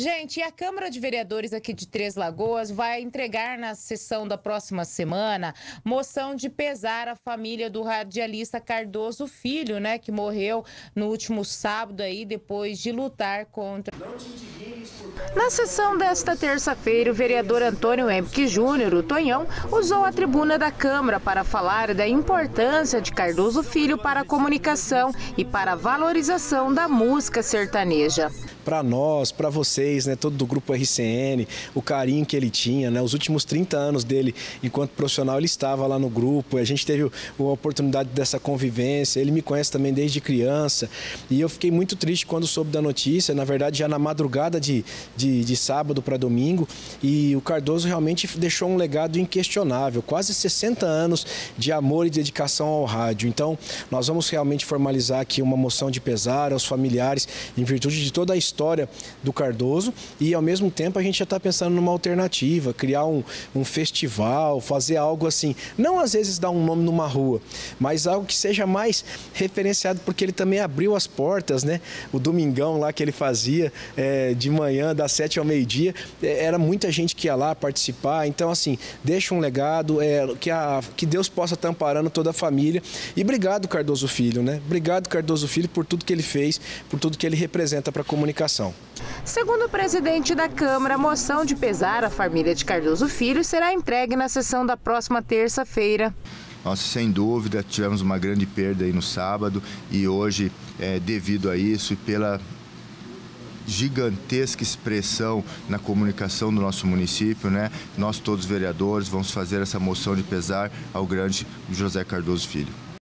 Gente, e a Câmara de Vereadores aqui de Três Lagoas vai entregar na sessão da próxima semana moção de pesar à família do radialista Cardoso Filho, né, que morreu no último sábado aí depois de lutar contra. Na sessão desta terça-feira, o vereador Antônio Emke Júnior, o Tonhão, usou a tribuna da Câmara para falar da importância de Cardoso Filho para a comunicação e para a valorização da música sertaneja para nós, para vocês, né, todo do grupo RCN, o carinho que ele tinha, né, os últimos 30 anos dele enquanto profissional, ele estava lá no grupo, a gente teve a oportunidade dessa convivência, ele me conhece também desde criança. E eu fiquei muito triste quando soube da notícia, na verdade já na madrugada de, de, de sábado para domingo. E o Cardoso realmente deixou um legado inquestionável, quase 60 anos de amor e dedicação ao rádio, então nós vamos realmente formalizar aqui uma moção de pesar aos familiares em virtude de toda a história história do Cardoso e, ao mesmo tempo, a gente já está pensando numa alternativa, criar um, um festival, fazer algo assim. Não às vezes dar um nome numa rua, mas algo que seja mais referenciado, porque ele também abriu as portas, né? O domingão lá que ele fazia é, de manhã, das sete ao meio-dia, é, era muita gente que ia lá participar. Então, assim, deixa um legado, é, que, a, que Deus possa estar amparando toda a família. E obrigado, Cardoso Filho, né? Obrigado, Cardoso Filho, por tudo que ele fez, por tudo que ele representa para a comunicação Segundo o presidente da Câmara, a moção de pesar à família de Cardoso Filho será entregue na sessão da próxima terça-feira. Nossa, sem dúvida, tivemos uma grande perda aí no sábado e hoje, é, devido a isso e pela gigantesca expressão na comunicação do nosso município, né? Nós todos vereadores vamos fazer essa moção de pesar ao grande José Cardoso Filho.